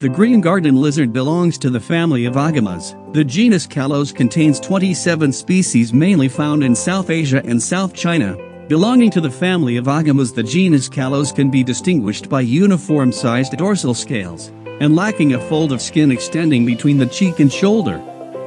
The green garden lizard belongs to the family of Agamas. The genus Calotes contains 27 species mainly found in South Asia and South China. Belonging to the family of Agamas the genus Calotes can be distinguished by uniform-sized dorsal scales and lacking a fold of skin extending between the cheek and shoulder.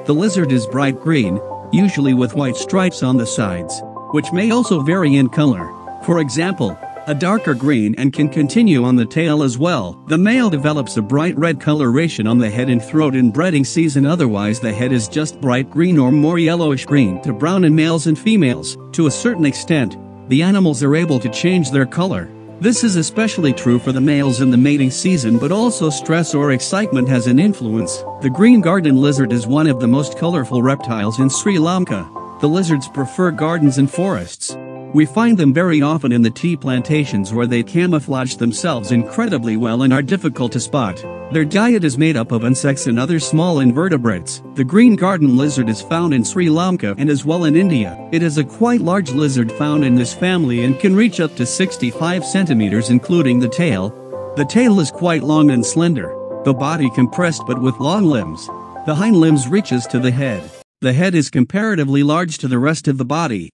The lizard is bright green, usually with white stripes on the sides, which may also vary in color. For example, a darker green and can continue on the tail as well. The male develops a bright red coloration on the head and throat in breeding season otherwise the head is just bright green or more yellowish green to brown in males and females. To a certain extent, the animals are able to change their color. This is especially true for the males in the mating season but also stress or excitement has an influence. The green garden lizard is one of the most colorful reptiles in Sri Lanka. The lizards prefer gardens and forests. We find them very often in the tea plantations where they camouflage themselves incredibly well and are difficult to spot. Their diet is made up of insects and other small invertebrates. The green garden lizard is found in Sri Lanka and as well in India. It is a quite large lizard found in this family and can reach up to 65 centimeters including the tail. The tail is quite long and slender, the body compressed but with long limbs. The hind limbs reaches to the head. The head is comparatively large to the rest of the body.